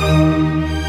Música